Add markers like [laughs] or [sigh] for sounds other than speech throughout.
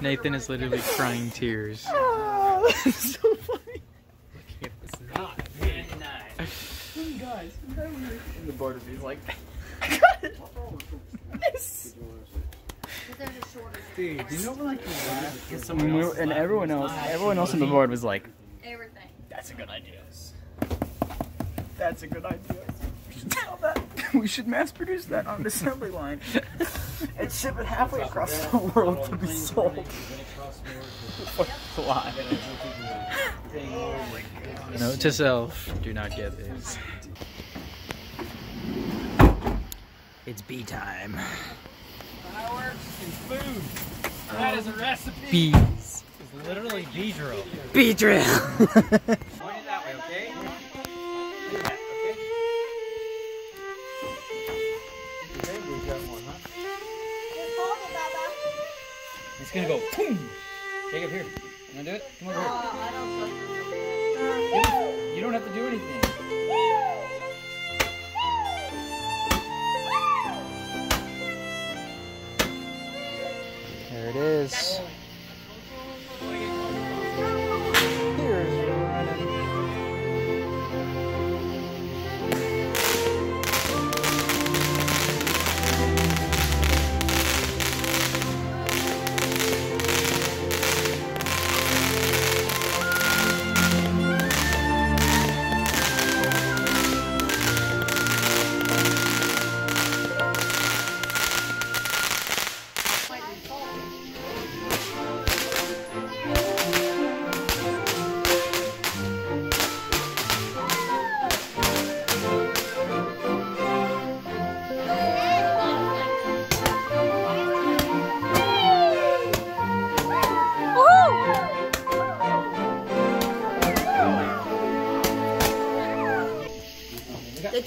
Nathan is literally crying tears. Oh, [laughs] that's so funny. It's not very nice. Guys, in the board of these like. Dude, you know like you When we were- and everyone else, everyone else on the board was like, Everything. "That's a good idea. That's a good idea. We should sell that. We should mass produce that on an assembly line [laughs] and ship it halfway across the world to be sold." Fly. Note to self, do not get this. It's bee time. Fireworks and food. That is a recipe. Bees. It's literally bee drill. Bee drill. It's gonna go boom. Take it here. You wanna do it? Come over here. Oh, you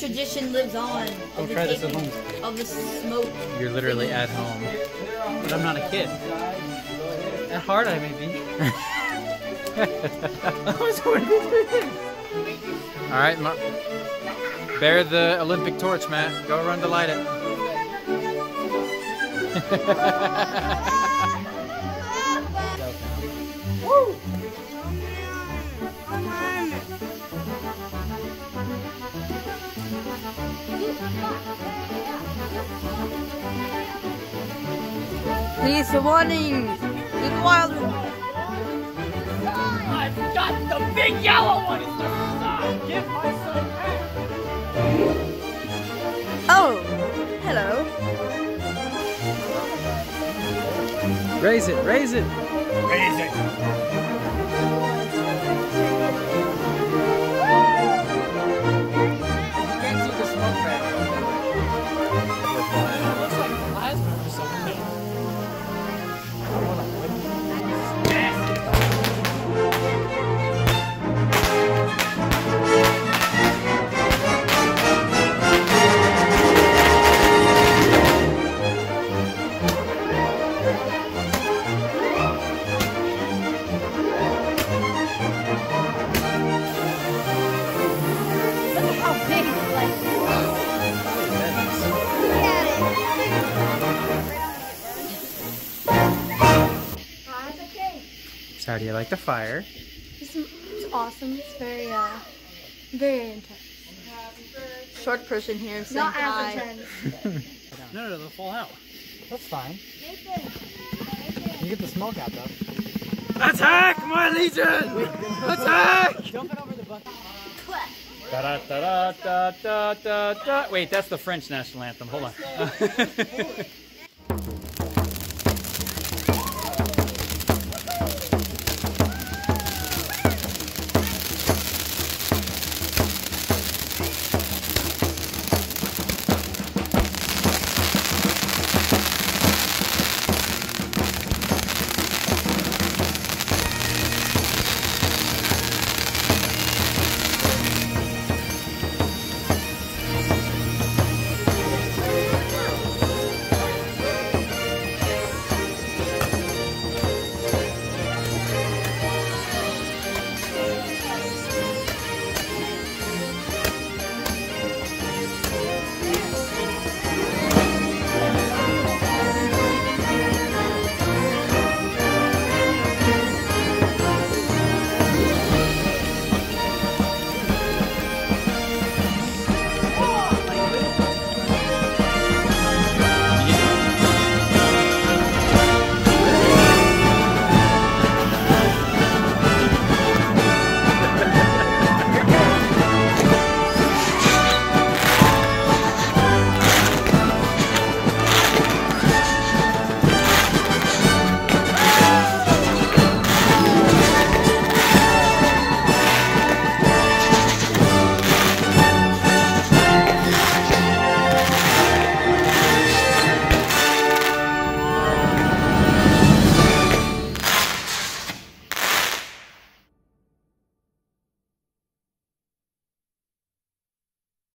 tradition lives on. Don't the try this at home. Of the smoke. You're literally at home. But I'm not a kid. At heart, I may be. [laughs] All right, Ma- bear the Olympic torch, Matt. Go run to light it. [laughs] Please, the warning. Good wild. I've got the big yellow one. It's the son. Give my son back. Oh, hello. Raise it, raise it. Raise it. How do you like the fire? It's, it's awesome. It's very, uh, very intense. short person here saying Not hi. as intense. [laughs] No, no, they'll fall out. That's fine. You get the smoke out though. Attack, my legion! Attack! Jumping over the bucket. Da da da da da da da. Wait, that's the French national anthem. Hold on. [laughs]